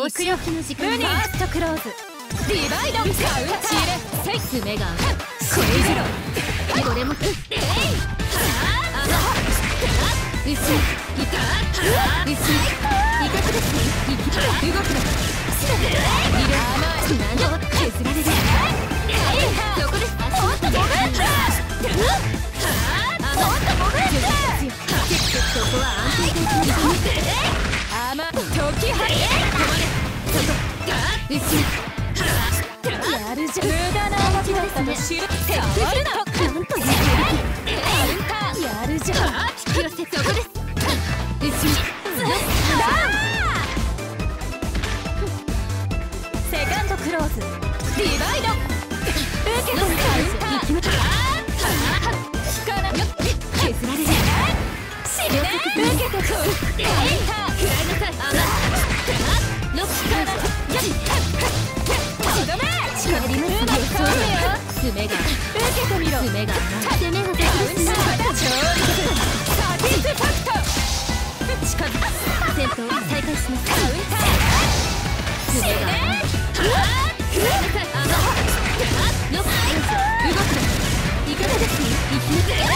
お仕置きの時間ファーストクローズ。ディバイドカウンター。セイスメガンこれじろこれも。えいあ薄いいた薄い威嚇ですね生き動くのリレー何度やるじゃ無駄な動きだったと知る変わるななん。とカウンターやるじゃ引き寄せそこですセカンドクローズディバイド受けてカウンター行きま力よ削られる死ね受けてこうカウンター爪が。受けてみろ爪が。攻めが。カウンターだ上陸サティスファクト近づ戦闘再開しますカウンター爪が。食らいなさいあまロック動くいかが。です生き抜け